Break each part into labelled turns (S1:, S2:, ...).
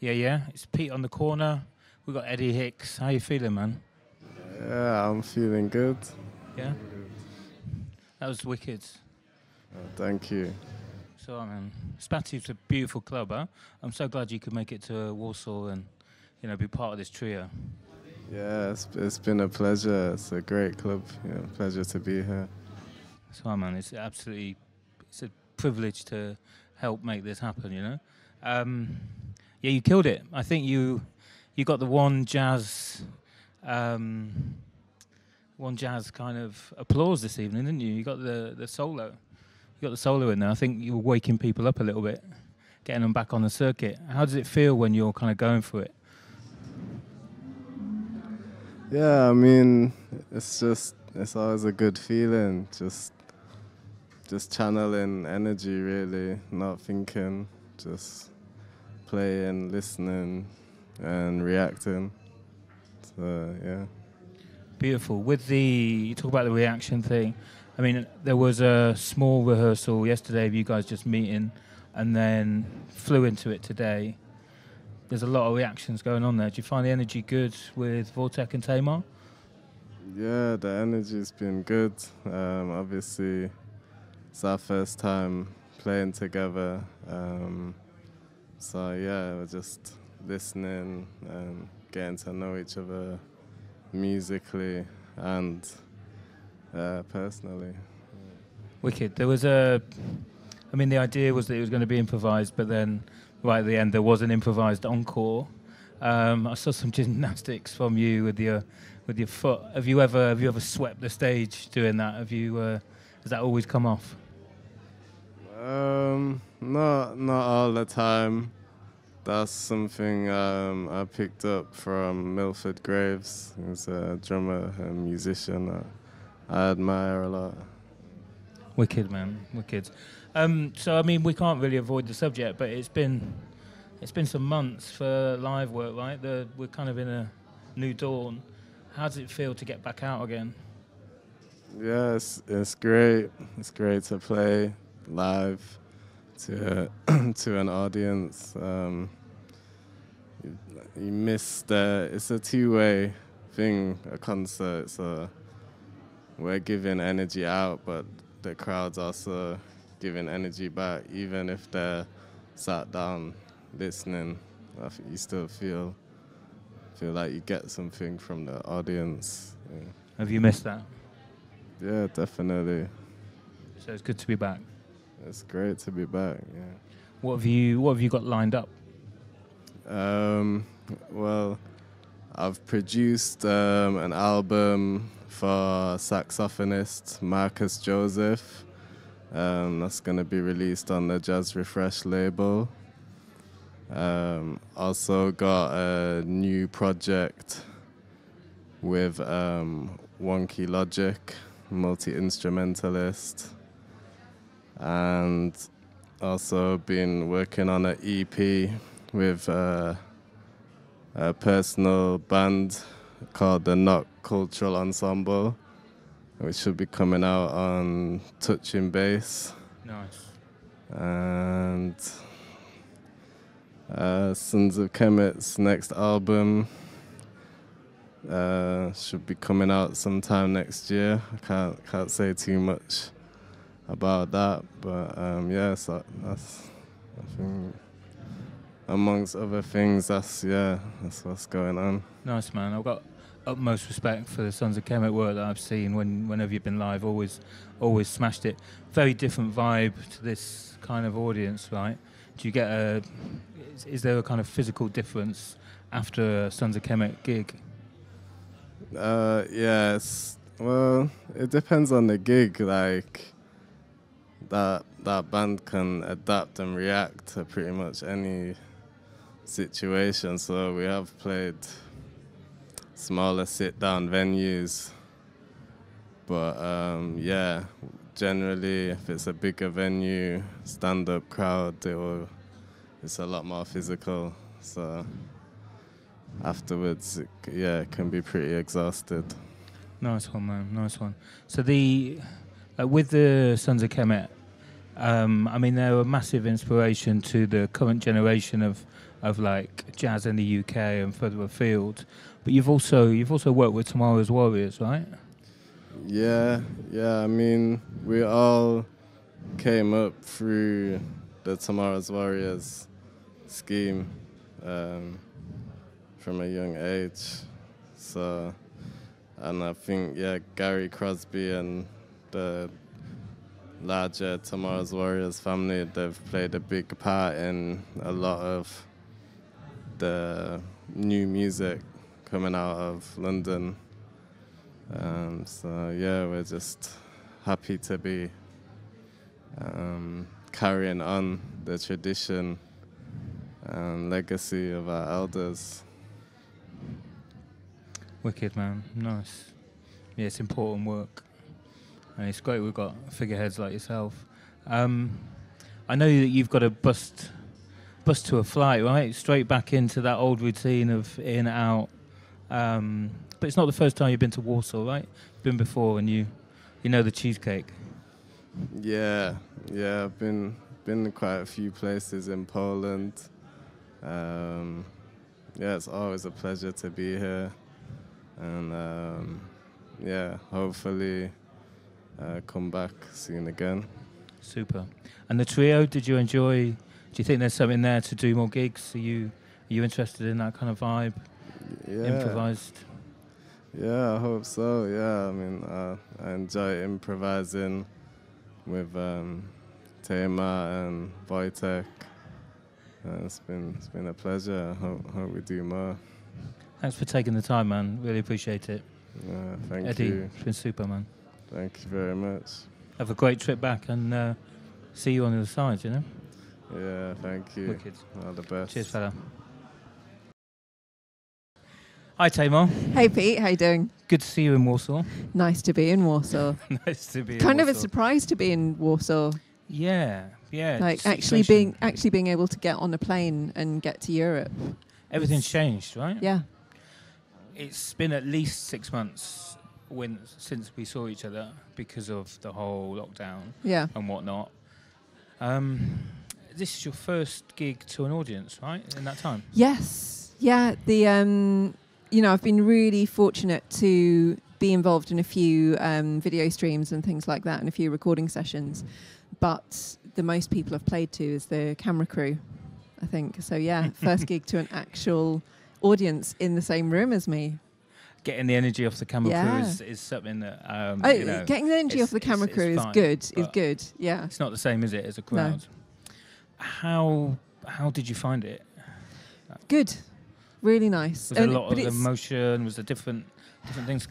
S1: Yeah, yeah. It's Pete on the corner. We've got Eddie Hicks. How you feeling, man?
S2: Yeah, I'm feeling good.
S1: Yeah? That was wicked.
S2: Uh, thank you.
S1: So, I mean, Spatty's a beautiful club, huh? I'm so glad you could make it to Warsaw and, you know, be part of this trio.
S2: Yeah, it's, it's been a pleasure. It's a great club. Yeah, pleasure to be here.
S1: So, man, it's absolutely, it's a privilege to help make this happen, you know? Um, yeah, you killed it. I think you, you got the one jazz, um, one jazz kind of applause this evening, didn't you? You got the, the solo. You got the solo in there. I think you were waking people up a little bit, getting them back on the circuit. How does it feel when you're kind of going for it?
S2: Yeah, I mean, it's just it's always a good feeling. Just just channeling energy, really, not thinking, just playing, listening, and reacting. So yeah.
S1: Beautiful. With the you talk about the reaction thing. I mean, there was a small rehearsal yesterday of you guys just meeting, and then flew into it today. There's a lot of reactions going on there. Do you find the energy good with Wojtek and Tamar?
S2: Yeah, the energy's been good. Um, obviously, it's our first time playing together. Um, so yeah, we're just listening and getting to know each other musically and uh, personally.
S1: Wicked. There was a. I mean, the idea was that it was going to be improvised, but then right at the end there was an improvised encore. Um, I saw some gymnastics from you with your with your foot. Have you ever have you ever swept the stage doing that? Have you? Uh, has that always come off?
S2: Um, not not all the time. That's something um, I picked up from Milford Graves. who's a drummer and musician that I admire a lot.
S1: Wicked man, wicked. Um, so I mean, we can't really avoid the subject, but it's been it's been some months for live work, right? The, we're kind of in a new dawn. How does it feel to get back out again?
S2: Yeah, it's, it's great. It's great to play live to to an audience. Um, you, you miss the. It's a two-way thing. A concert. So we're giving energy out, but the crowd's also giving energy back, even if they're sat down listening. I think You still feel feel like you get something from the audience. Yeah.
S1: Have you missed that?
S2: Yeah, definitely.
S1: So it's good to be back.
S2: It's great to be back. Yeah.
S1: What have you What have you got lined up?
S2: Um, well, I've produced um, an album for saxophonist Marcus Joseph. Um, that's going to be released on the Jazz Refresh label. Um, also got a new project with um, Wonky Logic, multi instrumentalist, and also been working on an EP with uh, a personal band called the Nok Cultural Ensemble, which should be coming out on Touching Bass.
S1: Nice.
S2: And uh, Sons of Kemet's next album uh, should be coming out sometime next year. I can't can't say too much about that, but um, yeah, so that's I think amongst other things, that's yeah, that's what's going on.
S1: Nice man. I've got utmost respect for the Sons of Kemet work that I've seen when whenever you've been live. Always, always smashed it. Very different vibe to this kind of audience, right? Do you get a? Is, is there a kind of physical difference after a Sons of Kemet gig?
S2: Uh, yes. Well, it depends on the gig. Like that, that band can adapt and react to pretty much any situation. So we have played smaller sit-down venues, but um, yeah, generally if it's a bigger venue, stand-up crowd, it will, it's a lot more physical. So afterwards, yeah, it can be pretty exhausted.
S1: Nice one, man. Nice one. So the uh, with the Sons of Kemet, um, I mean, they're a massive inspiration to the current generation of of like jazz in the UK and further afield. But you've also you've also worked with Tomorrow's Warriors, right?
S2: Yeah, yeah. I mean, we all came up through the Tomorrow's Warriors scheme um, from a young age. So, and I think yeah, Gary Crosby and the larger Tomorrow's Warriors family, they've played a big part in a lot of the new music coming out of London. Um, so yeah, we're just happy to be um, carrying on the tradition and legacy of our elders.
S1: Wicked man, nice. Yeah, it's important work, and it's great we've got figureheads like yourself. Um, I know that you've got a bust, bust to a flight, right? Straight back into that old routine of in and out. Um, but it's not the first time you've been to Warsaw, right? You've been before, and you, you know the cheesecake.
S2: Yeah, yeah, I've been been to quite a few places in Poland. Um, yeah, it's always a pleasure to be here, and um, yeah, hopefully uh, come back soon again.
S1: Super. And the trio, did you enjoy? Do you think there's something there to do more gigs? Are you are you interested in that kind of vibe?
S2: Yeah,
S1: Improvised.
S2: Yeah, I hope so. Yeah, I mean, uh, I enjoy improvising with um, Tamar and Wojtek. Uh, it's been it's been a pleasure. I hope, hope we do more.
S1: Thanks for taking the time, man. Really appreciate it.
S2: Yeah, thank
S1: Eddie,
S2: you.
S1: it's been super, man.
S2: Thank you very much.
S1: Have a great trip back and uh, see you on the other side, you know?
S2: Yeah, thank you.
S1: Wicked.
S2: All the best.
S1: Cheers, fella. Hi, Tamar.
S3: Hey Pete, how you doing?
S1: Good to see you in Warsaw.
S3: Nice to be in Warsaw.
S1: nice to be in
S3: kind of a surprise to be in Warsaw.
S1: Yeah, yeah.
S3: like actually
S1: situation-
S3: being actually being able to get on a plane and get to Europe.
S1: Everything's changed, right?
S3: Yeah.
S1: It's been at least six months when since we saw each other because of the whole lockdown
S3: Yeah.
S1: and whatnot. Um, this is your first gig to an audience, right? In that time.
S3: Yes. Yeah. The um, you know, I've been really fortunate to be involved in a few um, video streams and things like that, and a few recording sessions. But the most people I've played to is the camera crew. I think so. Yeah, first gig to an actual audience in the same room as me.
S1: Getting the energy off the camera crew is, is something that um,
S3: Oh,
S1: you know,
S3: getting the energy off the camera
S1: it's
S3: crew is
S1: fine,
S3: good. Is good. Yeah.
S1: it's not the same, is it, as a
S3: No.
S1: crowd? How how did you find it?
S3: Good. Really nice.
S1: Was there a lot of emotion? Was there different different things?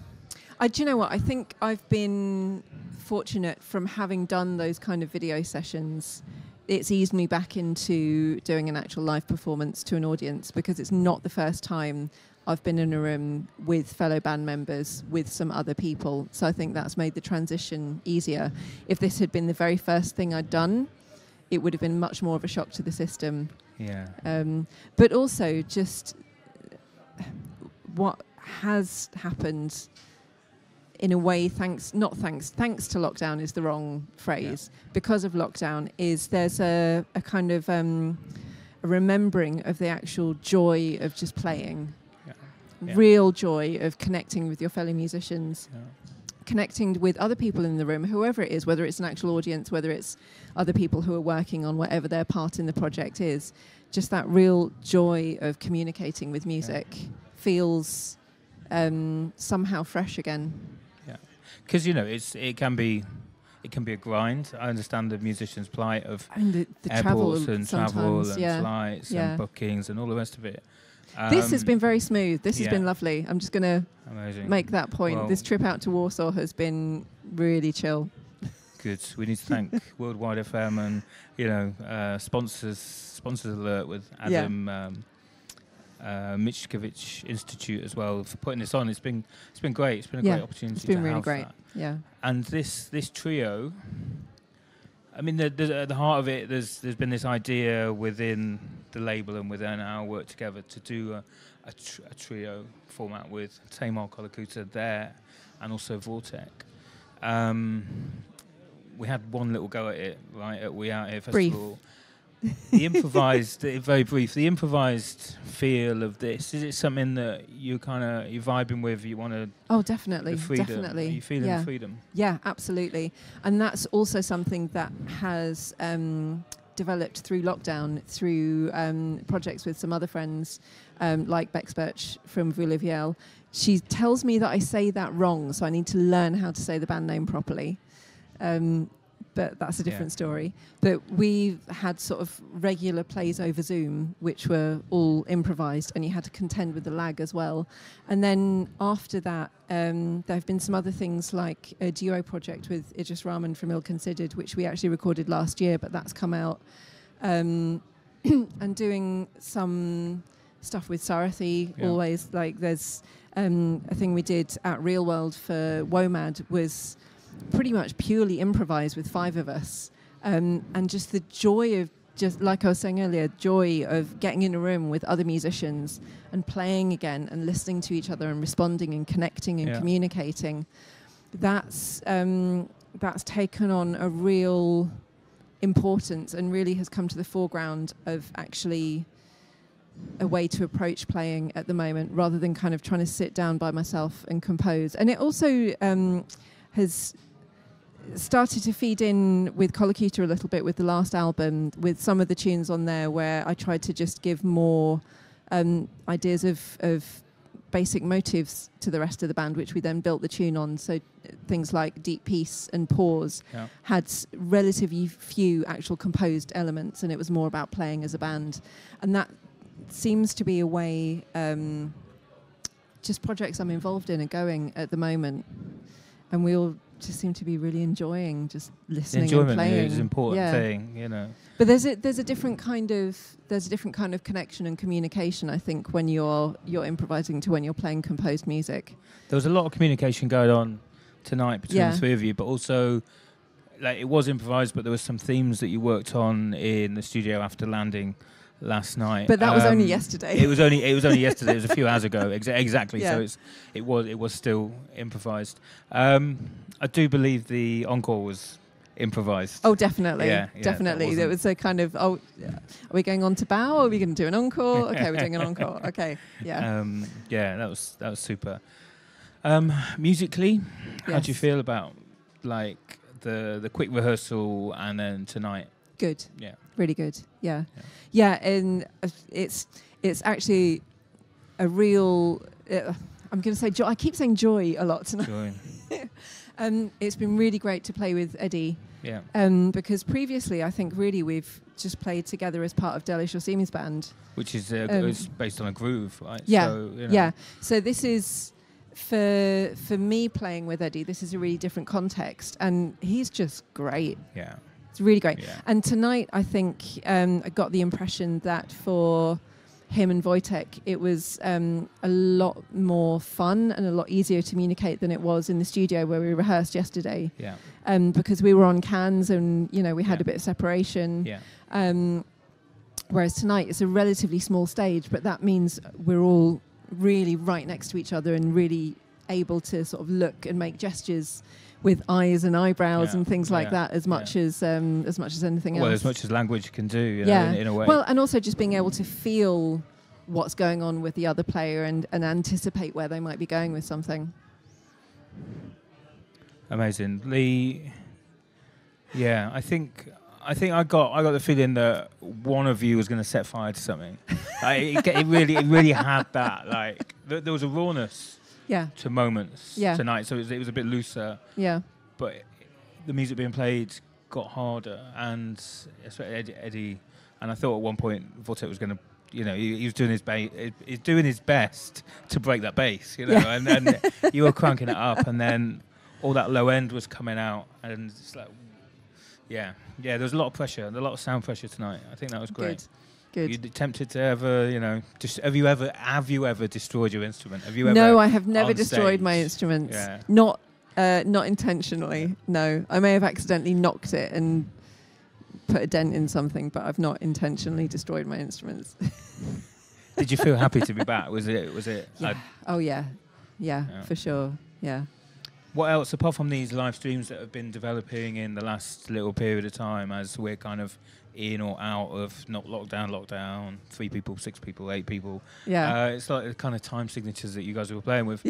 S3: I, do you know what? I think I've been fortunate from having done those kind of video sessions. It's eased me back into doing an actual live performance to an audience because it's not the first time I've been in a room with fellow band members, with some other people. So I think that's made the transition easier. If this had been the very first thing I'd done, it would have been much more of a shock to the system.
S1: Yeah.
S3: Um, but also just what has happened in a way thanks not thanks thanks to lockdown is the wrong phrase because of lockdown is there's a, a kind of um, a remembering of the actual joy of just playing
S1: Yeah. Yeah.
S3: real joy of connecting with your fellow musicians
S1: yeah.
S3: connecting with other people in the room, whoever it is, whether it's an actual audience, whether it's other people who are working on whatever their part in the project is, just that real joy of communicating with music feels um, somehow fresh again.
S1: Yeah, Because you know, it's it can be it can be a grind. I understand the musician's plight of
S3: I mean, the, the travel
S1: airports and travel and
S3: yeah.
S1: flights
S3: Yeah.
S1: and bookings and all the rest of it.
S3: This has
S1: Um,
S3: been very smooth. This
S1: yeah.
S3: has been lovely. I'm just going to make that point.
S1: Well-
S3: this trip out to Warsaw has been really chill.
S1: Good. We need to thank Worldwide FM and you know uh, sponsors sponsors alert with
S3: Yeah.
S1: Adam um, uh, Institute as well for putting this on. It's been it's been great. It's been a
S3: Yeah,
S1: great opportunity.
S3: it's been
S1: to
S3: really great.
S1: that.
S3: Yeah.
S1: And this this trio. I mean, the, the, at the heart of it, there's there's been this idea within the label and within our work together to do a, a, tr- a trio format with Tamar Collocutor there, and also Wojtek. Um, we had one little go at it, right, at We Out Here
S3: Brief.
S1: The improvised, uh, very brief, the improvised feel of this. Is it something that you kind of you're vibing with? You want to
S3: Oh, definitely,
S1: the freedom?
S3: definitely.
S1: Are you feeling
S3: yeah.
S1: freedom?
S3: Yeah, absolutely. And that's also something that has um, developed through lockdown, through um, projects with some other friends, um, like Bex Birch from Vula Viel. She tells me that I say that wrong, so I need to learn how to say the band name properly. Um, but that's a
S1: Yeah.
S3: different story. But we've had sort of regular plays over Zoom, which were all improvised, and you had to contend with the lag as well. And then after that, um, there have been some other things like a duo project with Idris Rahman from Ill Considered, which we actually recorded last year, but that's come out. Um, and doing some stuff with Sarathy,
S1: Yeah.
S3: always like there's um, a thing we did at Real World for WOMAD was pretty much purely improvised with five of us. Um, and just the joy of just like I was saying earlier, joy of getting in a room with other musicians and playing again and listening to each other and responding and connecting and
S1: Yeah.
S3: communicating. That's um, that's taken on a real importance and really has come to the foreground of actually a way to approach playing at the moment rather than kind of trying to sit down by myself and compose. And it also um, has started to feed in with Collocutor a little bit with the last album, with some of the tunes on there where I tried to just give more um, ideas of, of basic motives to the rest of the band, which we then built the tune on. So things like deep peace and pause
S1: Yeah.
S3: had relatively few actual composed elements, and it was more about playing as a band. And that seems to be a way um, just projects I'm involved in are going at the moment. And we all just seem to be really enjoying just listening
S1: enjoyment
S3: and playing.
S1: is an important
S3: Yeah.
S1: thing, you know.
S3: But there's a there's a different kind of there's a different kind of connection and communication. I think when you're you're improvising to when you're playing composed music.
S1: There was a lot of communication going on tonight between
S3: Yeah.
S1: the three of you, but also like it was improvised, but there were some themes that you worked on in the studio after landing last night.
S3: But that was only
S1: Um,
S3: yesterday.
S1: It was only it was only yesterday. It was a few hours ago. Exa- exactly. So it's it was it was still improvised. Um, I do believe the encore was improvised.
S3: Oh, definitely,
S1: Yeah, yeah,
S3: definitely. There
S1: wasn't-
S3: a kind of oh, are we going on to bow? Or are we going to do an encore? Okay, we're doing an encore. Okay, yeah.
S1: Um, yeah, that was that was super. Um, musically, how do you feel about like the the quick rehearsal and then tonight?
S3: Good,
S1: Yeah.
S3: really good. Yeah,
S1: Yeah.
S3: yeah, and uh, it's it's actually a real. Uh, I'm going to say joy. I keep saying joy a lot tonight.
S1: Joy.
S3: Um, it's been really great to play with Eddie
S1: Yeah.
S3: um, because previously I think really we've just played together as part of Dele Sosimi's band.
S1: Which is uh,
S3: Um,
S1: it's based on a groove, right?
S3: Yeah,
S1: So, you know,
S3: Yeah. So this is for for me playing with Eddie. This is a really different context, and he's just great.
S1: Yeah.
S3: It's really great.
S1: Yeah.
S3: And tonight, I think um, I got the impression that for him and Wojtek, it was um, a lot more fun and a lot easier to communicate than it was in the studio where we rehearsed yesterday,
S1: Yeah.
S3: um, because we were on cans and you know we had
S1: Yeah.
S3: a bit of separation.
S1: Yeah.
S3: Um, whereas tonight it's a relatively small stage, but that means we're all really right next to each other and really able to sort of look and make gestures with eyes and eyebrows
S1: Yeah,
S3: and things like
S1: yeah,
S3: that as much as um, as much as anything
S1: Well,
S3: else.
S1: Well, as much as language can do, you know,
S3: Yeah.
S1: in, in a way.
S3: well, and also just being able to feel what's going on with the other player and, and anticipate where they might be going with something.
S1: Amazing. The yeah, I think I think I got I got the feeling that one of you was going to set fire to something. like, it, it really it really had that like th- there was a rawness
S3: Yeah,
S1: to moments
S3: Yeah.
S1: tonight, so it was, it was a bit looser,
S3: yeah,
S1: but the music being played got harder, and especially Eddie, Eddie and I thought at one point Wojtek was going to. You know, he, he was doing his ba- he's doing his best to break that bass. You know,
S3: Yeah.
S1: and then you were cranking it up, and then all that low end was coming out, and it's like, yeah, yeah. There was a lot of pressure, and a lot of sound pressure tonight. I think that was great.
S3: good,
S1: You
S3: good.
S1: tempted to ever, you know, just have you ever have you ever destroyed your instrument? Have you ever?
S3: No, I have never destroyed my instruments.
S1: Yeah.
S3: Not uh, not intentionally. No, I may have accidentally knocked it and put a dent in something, but I've not intentionally destroyed my instruments.
S1: Did you feel happy to be back? Was it? Was it?
S3: Yeah.
S1: uh,
S3: oh yeah, yeah,
S1: Yeah.
S3: for sure. Yeah.
S1: what else apart from these live streams that have been developing in the last little period of time as we're kind of in or out of not lockdown, lockdown, three people, six people, eight people.
S3: Yeah.
S1: Uh, it's like the kind of time signatures that you guys were playing with.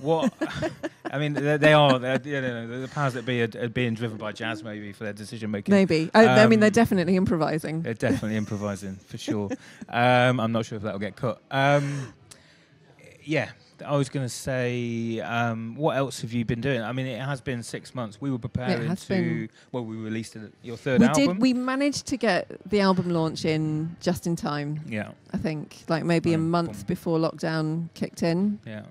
S1: What? I mean, they, they are. You know, the powers that be are, are being driven by jazz, maybe for their decision making.
S3: Maybe. I, I mean, they're
S1: Um,
S3: definitely improvising.
S1: They're definitely improvising for sure. Um, I'm not sure if that'll get cut. Um, yeah, I was going to say, um, what else have you been doing? I mean, it has been six months. We were preparing to.
S3: been.
S1: Well, we released it, your third
S3: we
S1: album.
S3: did. We managed to get the album launch in just in time.
S1: yeah,
S3: I think, like maybe a month
S1: boom.
S3: before lockdown kicked in.
S1: yeah.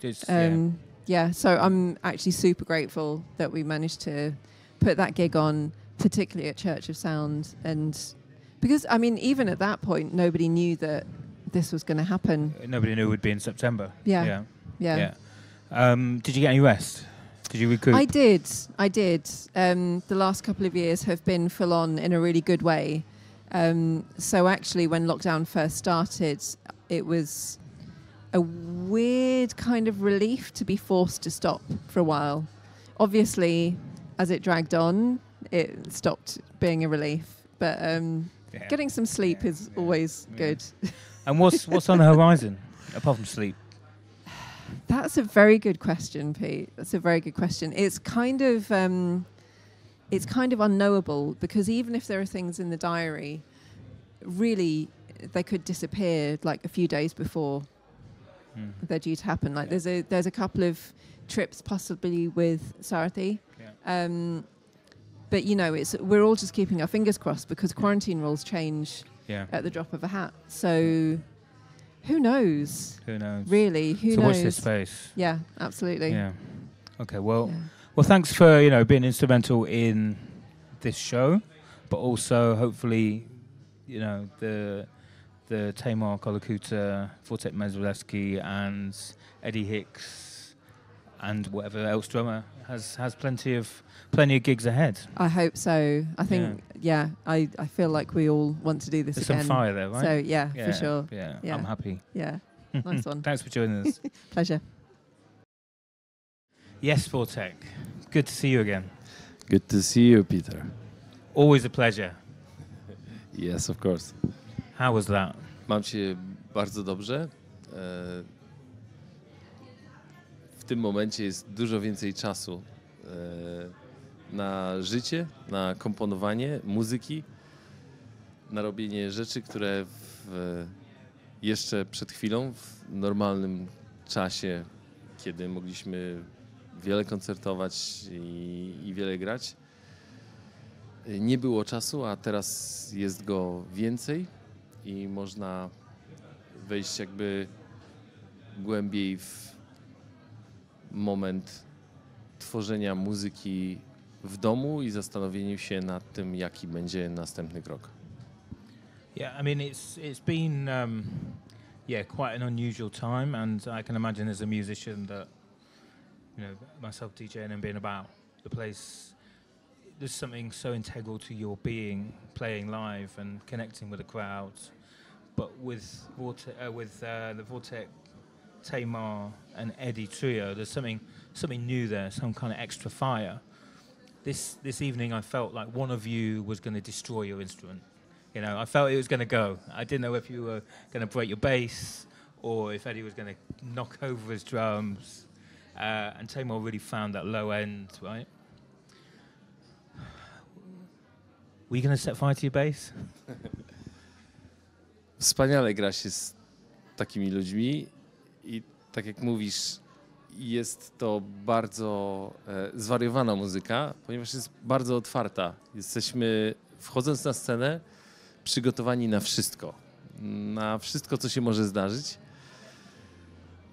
S1: Just, yeah.
S3: Um, yeah. So I'm actually super grateful that we managed to put that gig on, particularly at Church of Sound, and because I mean, even at that point, nobody knew that this was going to happen.
S1: Nobody knew it would be in September.
S3: Yeah.
S1: Yeah.
S3: Yeah.
S1: yeah. Um, did you get any rest? Did you recoup?
S3: I did. I did. Um, the last couple of years have been full on in a really good way. Um, so actually, when lockdown first started, it was a weird kind of relief to be forced to stop for a while. Obviously, as it dragged on, it stopped being a relief. But um,
S1: Yeah.
S3: getting some sleep
S1: Yeah,
S3: is
S1: yeah,
S3: always good.
S1: And what's what's on the horizon apart from sleep?
S3: That's a very good question, Pete. That's a very good question. It's kind of um, it's kind of unknowable because even if there are things in the diary, really they could disappear like a few days before
S1: Hmm.
S3: they're due to happen. Like
S1: Yeah.
S3: there's a there's a couple of trips possibly with Sarathy.
S1: Yeah.
S3: Um, but you know, it's we're all just keeping our fingers crossed because quarantine rules change
S1: Yeah.
S3: at the drop of a hat. So who knows?
S1: Who knows?
S3: Really, who
S1: so
S3: knows?
S1: watch this space.
S3: Yeah, absolutely.
S1: Yeah. Okay. Well.
S3: Yeah.
S1: Well, thanks for you know being instrumental in this show, but also hopefully, you know the the Tamar Collocutor, Wojtek Mazolewski, and Eddie Hicks, and whatever else drummer has has plenty of plenty of gigs ahead.
S3: I hope so. I think, yeah, I, I feel like we all want to do this
S1: There's
S3: again.
S1: some fire there, right?
S3: So, yeah,
S1: yeah,
S3: for sure.
S1: Yeah,
S3: Yeah.
S1: I'm happy.
S3: Yeah, Nice one.
S1: Thanks for joining us.
S3: pleasure.
S1: yes, Wojtek. Good to see you again.
S2: Good to see you, Peter.
S1: Always a pleasure.
S2: Yes, of course.
S1: How was that?
S4: Mam się bardzo dobrze. E, W tym momencie jest dużo więcej czasu e, na życie, na komponowanie muzyki, na robienie rzeczy, które w, jeszcze przed chwilą, w normalnym czasie, kiedy mogliśmy wiele koncertować i, i wiele grać, nie było czasu, a teraz jest go więcej i można wejść jakby głębiej w moment tworzenia muzyki w domu i zastanowieniu się nad tym, jaki będzie następny krok.
S1: Yeah, I mean it's it's been um, yeah quite an unusual time, and I can imagine as a musician that you know myself DJing and being about the place, there's something so integral to your being, playing live and connecting with the crowds. But with Vorte- uh, with uh, the Vortex, Tamar and Eddie trio, there's something something new there, some kind of extra fire. This this evening, I felt like one of you was going to destroy your instrument. You know, I felt it was going to go. I didn't know if you were going to break your bass or if Eddie was going to knock over his drums. Uh, and Tamar really found that low end, right? Were you going to set fire to your bass?
S4: Wspaniale gra się z takimi ludźmi i tak jak mówisz, jest to bardzo e, zwariowana muzyka, ponieważ jest bardzo otwarta. Jesteśmy, wchodząc na scenę, przygotowani na wszystko. Na wszystko, co się może zdarzyć.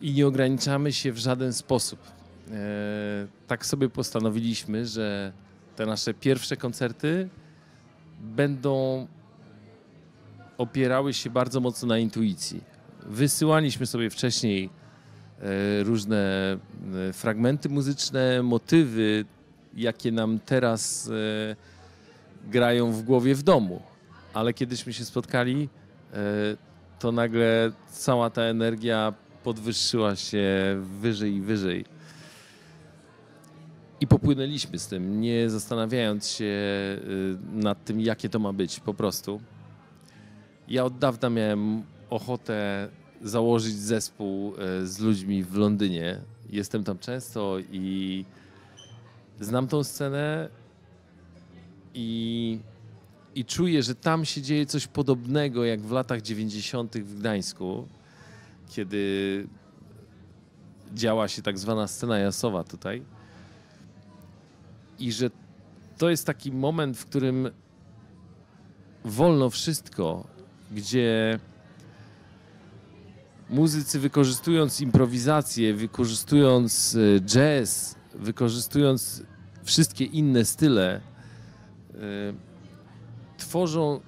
S4: I nie ograniczamy się w żaden sposób. E, tak sobie postanowiliśmy, że te nasze pierwsze koncerty będą opierały się bardzo mocno na intuicji. Wysyłaliśmy sobie wcześniej e, różne e, fragmenty muzyczne, motywy, jakie nam teraz e, grają w głowie w domu. Ale kiedyśmy się spotkali, to nagle cała ta energia podwyższyła się wyżej i wyżej. i popłynęliśmy z tym, nie zastanawiając się nad tym, jakie to ma być, po prostu. Ja od dawna miałem ochotę założyć zespół y, z ludźmi w Londynie. Jestem tam często i znam tą scenę i, i czuję, że tam się dzieje coś podobnego jak w latach 90. w Gdańsku, kiedy działa się tak zwana scena jasowa tutaj. I że to jest taki moment, w którym wolno wszystko, gdzie muzycy wykorzystując improwizację, wykorzystując e, jazz, wykorzystując wszystkie inne style, y, tworzą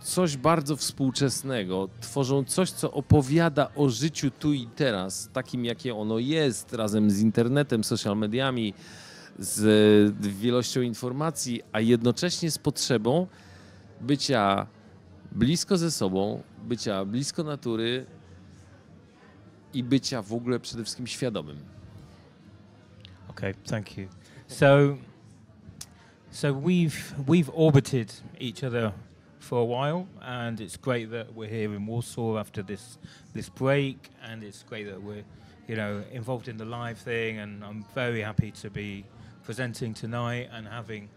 S4: coś bardzo współczesnego, tworzą coś, co opowiada o życiu tu i teraz, takim jakie ono jest, razem z internetem, social mediami, z wielością informacji, a jednocześnie z potrzebą bycia blisko ze sobą, bycia blisko natury i bycia w ogóle przede wszystkim świadomym.
S1: Okay, thank you. So, so we've we've orbited each other for a while, and it's great that we're here in Warsaw after this this break, and it's great that we're you know involved in the live thing, and I'm very happy to be presenting tonight and having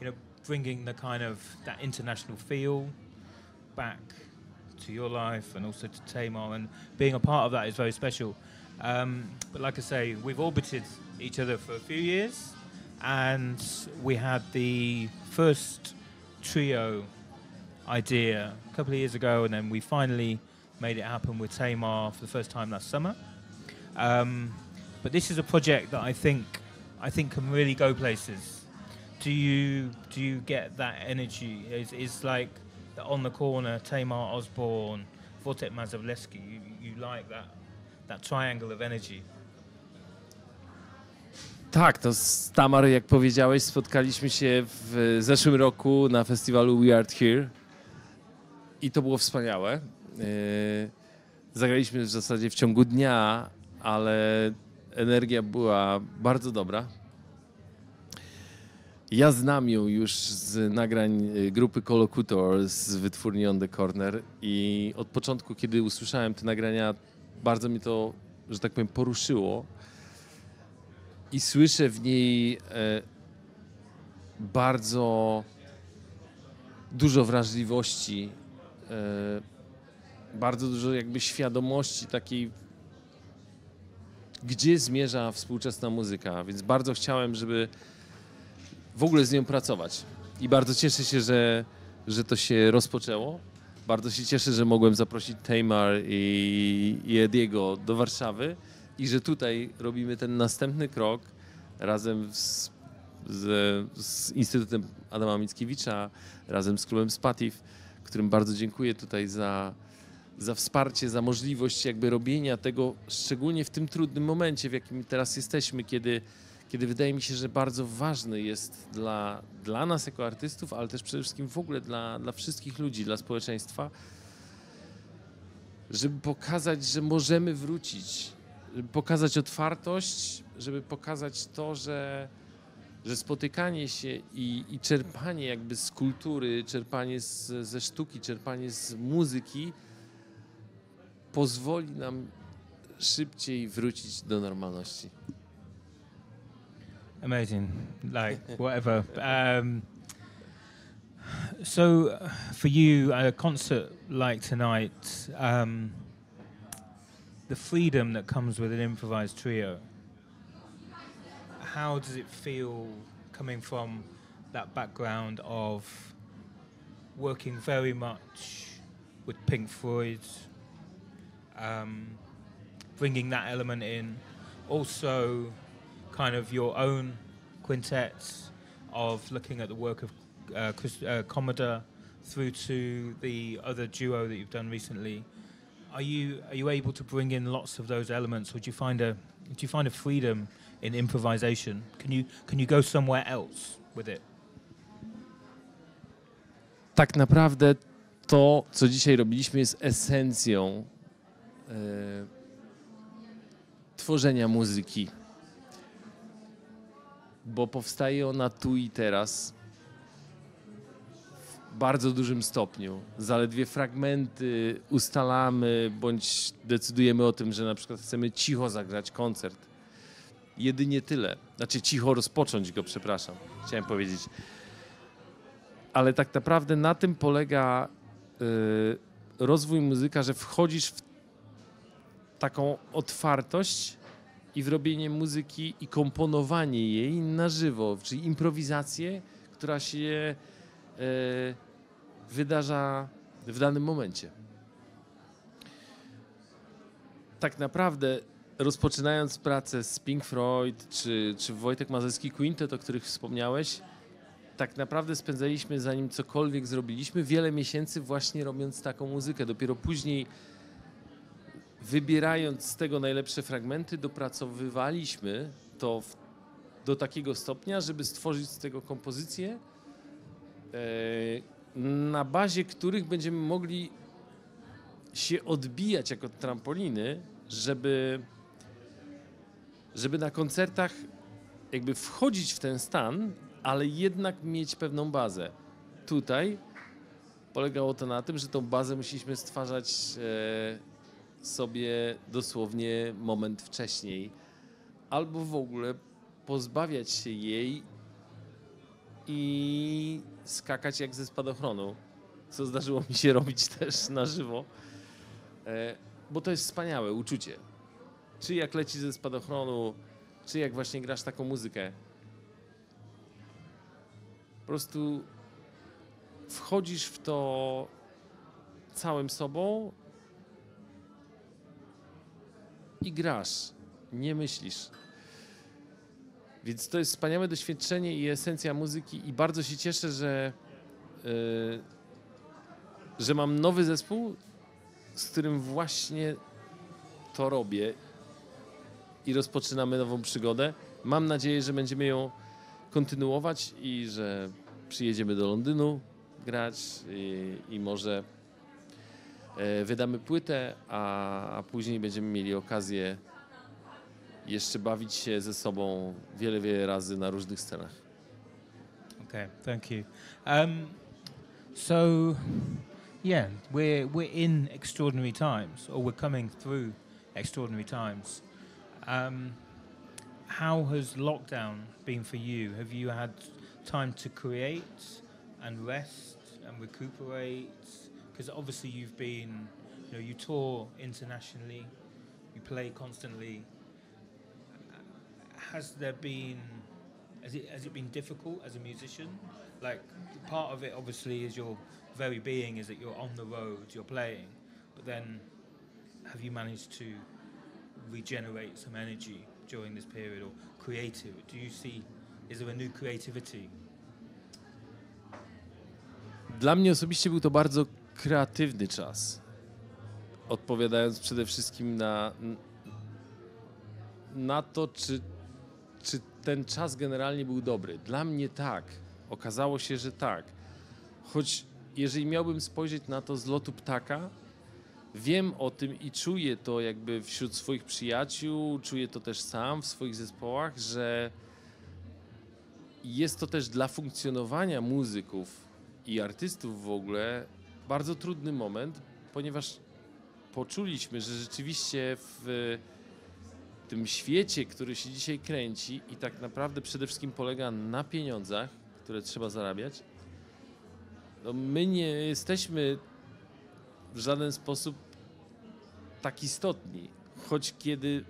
S1: you know bringing the kind of that international feel back to your life and also to Tamar, and being a part of that is very special. Um, but like I say, we've orbited each other for a few years, and we had the first trio idea a couple of years ago, and then we finally made it happen with Tamar for the first time last summer. Um, but this is a project that I think I think can really go places. Do you do you get that energy? Is is like on the corner Tamar Osborne, Vortek Mazowleski? You, you like that that triangle of energy?
S4: Tak, to z Tamar, jak powiedziałeś, spotkaliśmy się w zeszłym roku na festiwalu We Art Here i to było wspaniałe. Yy, zagraliśmy w zasadzie w ciągu dnia, ale energia była bardzo dobra. Ja znam ją już z nagrań yy, grupy Colocutor z wytwórni On The Corner i od początku, kiedy usłyszałem te nagrania, bardzo mi to, że tak powiem, poruszyło. I słyszę w niej e, bardzo dużo wrażliwości, e, bardzo dużo jakby świadomości takiej, gdzie zmierza współczesna muzyka, więc bardzo chciałem, żeby w ogóle z nią pracować. I bardzo cieszę się, że, że to się rozpoczęło. Bardzo się cieszę, że mogłem zaprosić Tamar i, i Ediego do Warszawy i że tutaj robimy ten następny krok razem z, z, z Instytutem Adama Mickiewicza, razem z klubem Spatif, którym bardzo dziękuję tutaj za, za wsparcie, za możliwość jakby robienia tego, szczególnie w tym trudnym momencie, w jakim teraz jesteśmy, kiedy, kiedy wydaje mi się, że bardzo ważny jest dla, dla nas jako artystów, ale też przede wszystkim w ogóle dla, dla wszystkich ludzi, dla społeczeństwa, żeby pokazać, że możemy wrócić, żeby pokazać otwartość, żeby pokazać to, że, że spotykanie się i, i czerpanie jakby z kultury, czerpanie z, ze sztuki, czerpanie z muzyki pozwoli nam szybciej wrócić do normalności.
S1: Amazing, like whatever. Um, so, for you, a concert like tonight, um, the freedom that comes with an improvised trio. How does it feel coming from that background of working very much with Pink Freud, um, bringing that element in, also kind of your own quintets of looking at the work of uh, Chris, uh, Komeda through to the other duo that you've done recently. Are you are you able to bring in lots of those elements, or do you find a do you find a freedom in improvisation? Can you can you go somewhere else with it?
S4: Tak naprawdę to, co dzisiaj robiliśmy, jest esencją e, tworzenia muzyki. Bo powstaje ona tu i teraz w bardzo dużym stopniu. Zaledwie fragmenty ustalamy, bądź decydujemy o tym, że na przykład chcemy cicho zagrać koncert. Jedynie tyle. Znaczy cicho rozpocząć go, przepraszam, chciałem powiedzieć. Ale tak naprawdę na tym polega y, rozwój muzyka, że wchodzisz w taką otwartość i w robienie muzyki i komponowanie jej na żywo, czyli improwizację, która się e, wydarza w danym momencie. Tak naprawdę rozpoczynając pracę z Pink Floyd czy, czy Wojtek Mazurski Quintet, o których wspomniałeś, tak naprawdę spędzaliśmy, zanim cokolwiek zrobiliśmy, wiele miesięcy właśnie robiąc taką muzykę. Dopiero później wybierając z tego najlepsze fragmenty, dopracowywaliśmy to w, do takiego stopnia, żeby stworzyć z tego kompozycję, e, na bazie których będziemy mogli się odbijać jako trampoliny, żeby, żeby na koncertach jakby wchodzić w ten stan, ale jednak mieć pewną bazę. Tutaj polegało to na tym, że tą bazę musieliśmy stwarzać e, sobie dosłownie moment wcześniej, albo w ogóle pozbawiać się jej i skakać jak ze spadochronu, co zdarzyło mi się robić też na żywo, e, bo to jest wspaniałe uczucie. Czy jak leci ze spadochronu, czy jak właśnie grasz taką muzykę. Po prostu wchodzisz w to całym sobą i grasz, nie myślisz. Więc to jest wspaniałe doświadczenie i esencja muzyki i bardzo się cieszę, że, yy, że mam nowy zespół, z którym właśnie to robię i rozpoczynamy nową przygodę. Mam nadzieję, że będziemy ją kontynuować i że przyjedziemy do Londynu grać i, i może wydamy płytę, a, a później będziemy mieli okazję jeszcze bawić się ze sobą wiele, wiele razy na różnych scenach.
S1: Okay, thank you. Um, so, yeah, we're we're in extraordinary times, or we're coming through extraordinary times. Um, how has lockdown been for you? Have you had time to create and rest and recuperate? Because obviously you've been, you know, you tour internationally, you play constantly. Has there been, has it has it been difficult as a musician? Like part of it obviously is your very being is that you're on the road, you're playing, but then have you managed to regenerate some energy during this period or creative? Do you see, is there a new creativity?
S4: Dla mnie osobiście był to bardzo kreatywny czas. Odpowiadając przede wszystkim na, na to, czy, czy ten czas generalnie był dobry. Dla mnie tak. Okazało się, że tak. Choć jeżeli miałbym spojrzeć na to z lotu ptaka, wiem o tym i czuję to jakby wśród swoich przyjaciół, czuję to też sam w swoich zespołach, że jest to też dla funkcjonowania muzyków i artystów w ogóle bardzo trudny moment, ponieważ poczuliśmy, że rzeczywiście w tym świecie, który się dzisiaj kręci i tak naprawdę przede wszystkim polega na pieniądzach, które trzeba zarabiać, no my nie jesteśmy w żaden sposób tak istotni. Choć kiedy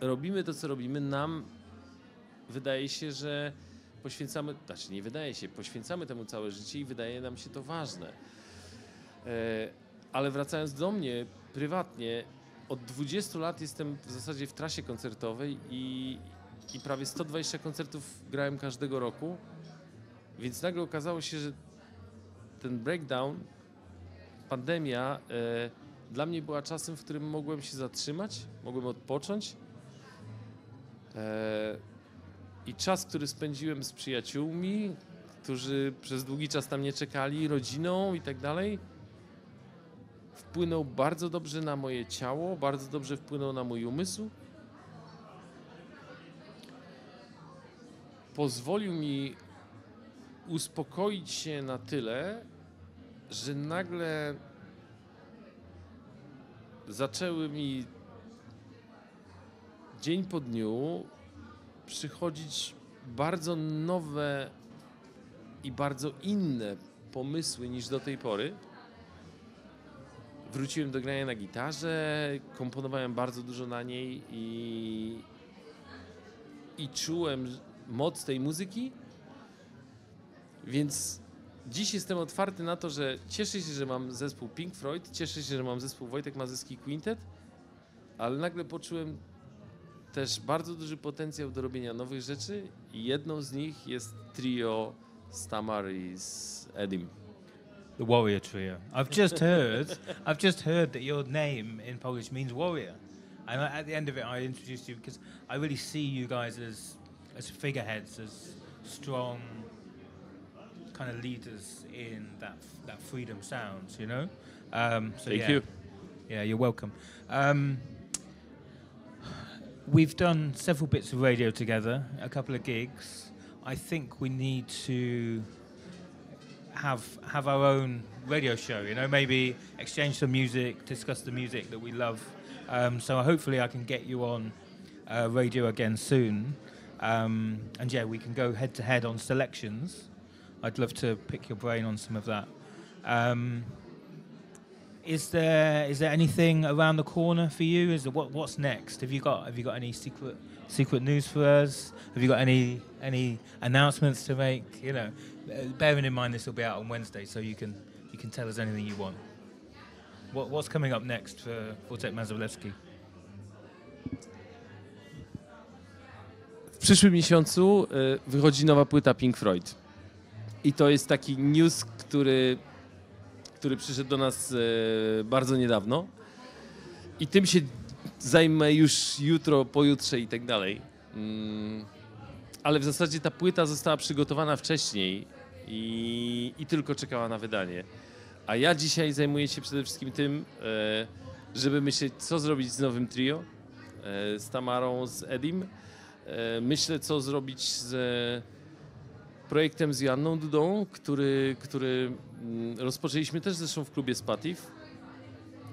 S4: robimy to, co robimy, nam wydaje się, że poświęcamy, znaczy nie wydaje się, poświęcamy temu całe życie i wydaje nam się to ważne. E, ale wracając do mnie prywatnie, od 20 lat jestem w zasadzie w trasie koncertowej i, i prawie 120 koncertów grałem każdego roku, więc nagle okazało się, że ten breakdown, pandemia e, dla mnie była czasem, w którym mogłem się zatrzymać, mogłem odpocząć. E, I czas, który spędziłem z przyjaciółmi, którzy przez długi czas tam nie czekali, rodziną i tak dalej, wpłynął bardzo dobrze na moje ciało, bardzo dobrze wpłynął na mój umysł. pozwolił mi uspokoić się na tyle, że nagle zaczęły mi dzień po dniu przychodzić bardzo nowe i bardzo inne pomysły niż do tej pory. Wróciłem do grania na gitarze, komponowałem bardzo dużo na niej i, i czułem moc tej muzyki. Więc dziś jestem otwarty na to, że cieszę się, że mam zespół Pink Floyd, cieszę się, że mam zespół Wojtek Mazyski Quintet, ale nagle poczułem też bardzo duży potencjał do robienia nowych rzeczy i jedną z nich jest trio z Tamar i z Edim.
S1: The Warrior Trio. I've just heard. I've just heard that your name in Polish means warrior, and at the end of it, I introduced you because I really see you guys as as figureheads, as strong kind of leaders in that that freedom sounds. You know. Um, so
S4: Thank
S1: yeah,
S4: you.
S1: Yeah, you're welcome. Um, we've done several bits of radio together, a couple of gigs. I think we need to have have our own radio show. You know, maybe exchange some music, discuss the music that we love. Um, so hopefully, I can get you on uh, radio again soon. Um, and yeah, we can go head to head on selections. I'd love to pick your brain on some of that. Um, is there is there anything around the corner for you? Is there, what what's next? Have you got have you got any secret secret news for us? Have you got any any announcements to make? You know, uh, bearing in mind this will be out on Wednesday, so you can you can tell us anything you want. What what's coming up next for Wojtek Mazolewski?
S4: W przyszłym miesiącu wychodzi nowa płyta Pink Freud. I to jest taki news, który, który przyszedł do nas y, bardzo niedawno. I tym się zajmę już jutro, pojutrze i tak dalej. Mm, ale w zasadzie ta płyta została przygotowana wcześniej i, i tylko czekała na wydanie. A ja dzisiaj zajmuję się przede wszystkim tym, e, żeby myśleć, co zrobić z nowym trio, e, z Tamarą, z Edim. E, Myślę, co zrobić z projektem z Janną Dudą, który, który mm, rozpoczęliśmy też zresztą w klubie Spatif.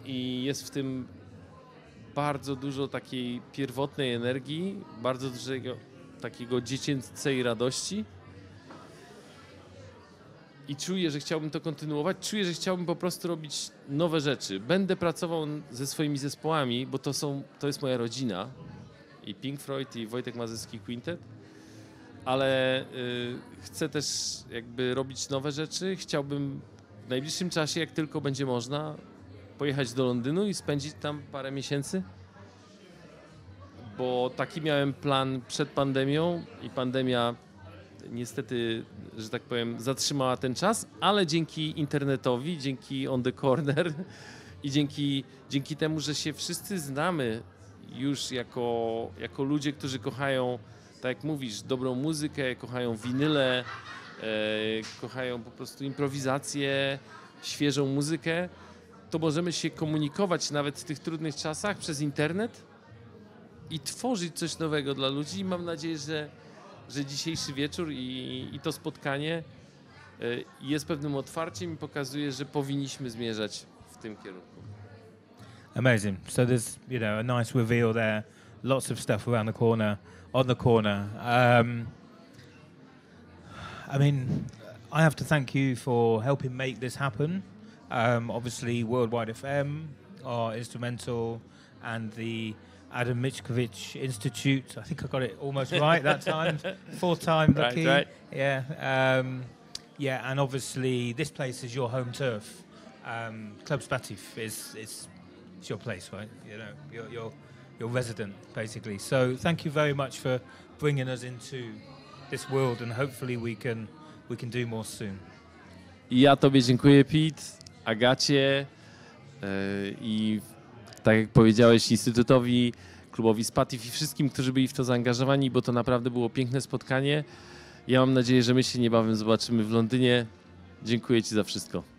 S4: I jest w tym bardzo dużo takiej pierwotnej energii, bardzo dużego takiego dziecięcej radości. I czuję, że chciałbym to kontynuować. Czuję, że chciałbym po prostu robić nowe rzeczy. Będę pracował ze swoimi zespołami, bo to, są, to jest moja rodzina. I Pink Floyd, i Wojtek Mazyski Quintet. Ale y, chcę też jakby robić nowe rzeczy. Chciałbym w najbliższym czasie, jak tylko będzie można, pojechać do Londynu i spędzić tam parę miesięcy. Bo taki miałem plan przed pandemią i pandemia niestety, że tak powiem, zatrzymała ten czas, ale dzięki internetowi, dzięki On The Corner i dzięki, dzięki temu, że się wszyscy znamy już jako, jako ludzie, którzy kochają, tak jak mówisz, dobrą muzykę, kochają winyle, e, kochają po prostu improwizację, świeżą muzykę, to możemy się komunikować nawet w tych trudnych czasach przez internet i tworzyć coś nowego dla ludzi. I mam nadzieję, że, że dzisiejszy wieczór i, i to spotkanie e, jest pewnym otwarciem i pokazuje, że powinniśmy zmierzać w tym kierunku.
S1: Amazing. So there's you know a nice reveal there. Lots of stuff around the corner, on the corner. Um, I mean, I have to thank you for helping make this happen. Um, obviously, Worldwide FM are instrumental, and the Adam Michkovich Institute. I think I got it almost right that time. Fourth time
S4: Right,
S1: lucky.
S4: right.
S1: Yeah. Um, yeah, and obviously this place is your home turf. Um, Club Spatif is is it's your place, right? You know, you're, you're, you're resident, basically. So thank you very much for bringing us into this world, and hopefully we can we can do more soon.
S4: Ja Tobie dziękuję, Pete, Agacie e, i tak jak powiedziałeś, Instytutowi, klubowi Spatif i wszystkim, którzy byli w to zaangażowani, bo to naprawdę było piękne spotkanie. Ja mam nadzieję, że my się niebawem zobaczymy w Londynie. Dziękuję Ci za wszystko.